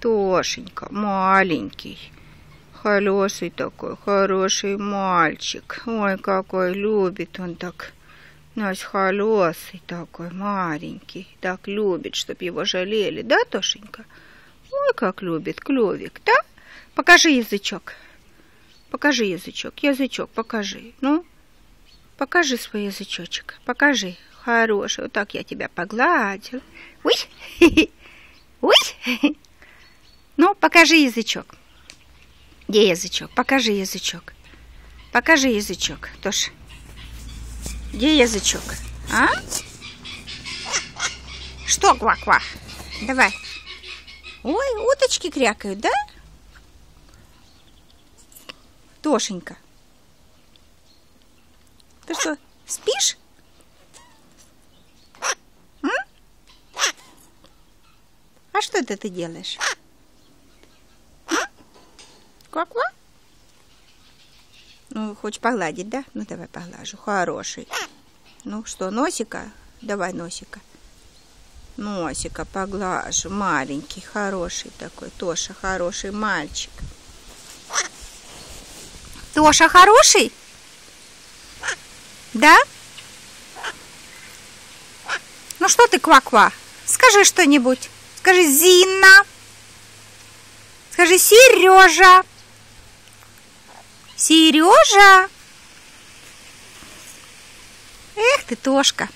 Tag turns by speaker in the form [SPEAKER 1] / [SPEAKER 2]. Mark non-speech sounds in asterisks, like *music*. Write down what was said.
[SPEAKER 1] Тошенька, маленький. Хороший такой, хороший мальчик. Ой, какой любит он так. Наш холосый такой, маленький. Так любит, чтоб его жалели, да, Тошенька? Ой, как любит клювик, да? Покажи язычок. Покажи язычок, язычок покажи. Ну, покажи свой язычочек, покажи. Хороший, вот так я тебя погладил. Ой, ой. *laughs* Покажи язычок. Где язычок? Покажи язычок. Покажи язычок, Тош. Где язычок? А? Что, ква-ква? Давай. Ой, уточки крякают, да? Тошенька. Ты что, спишь? А что это ты делаешь? Ква-ква? Ну, хочешь погладить, да? Ну, давай поглажу. Хороший. Ну, что, носика? Давай носика. Носика поглажу. Маленький, хороший такой. Тоша хороший мальчик. Тоша хороший? Да? Ну что ты, ква-ква? Скажи что-нибудь. Скажи Зина. Скажи Сережа. Сережа. Эх ты, Тошка.